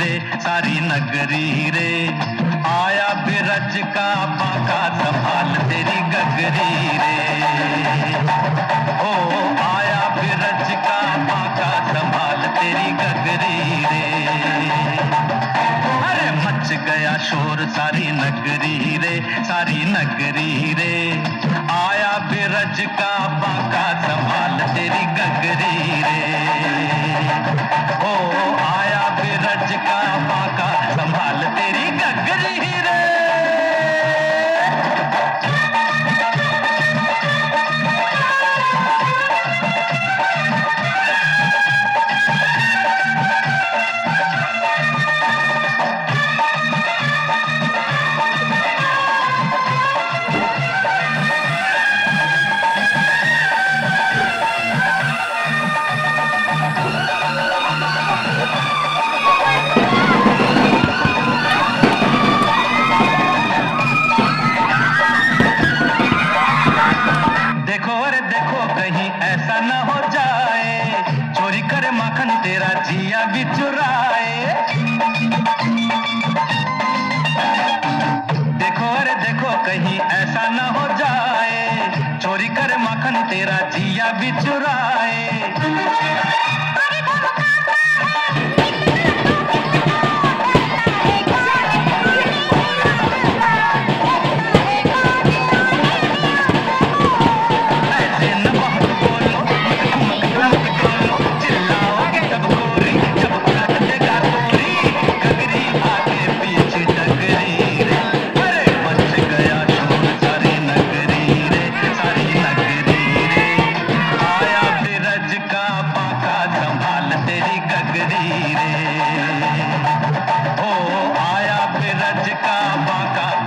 रे सारी नगरी रे आया बिरज का बाका, संभाल तेरी गगरी रे ओ, आया बिरज का बाका, संभाल तेरी गगरी रे अरे मच गया शोर, सारी नगरी रे सारी नगरी रे आया बिरज का बाका, संभाल कहीं ऐसा न हो जाए। चोरी करे माखन तेरा जिया भी चुराए देखो, अरे देखो, कहीं ऐसा ना हो जाए। चोरी करे माखन तेरा जिया भी चुराए बिरज का बाका।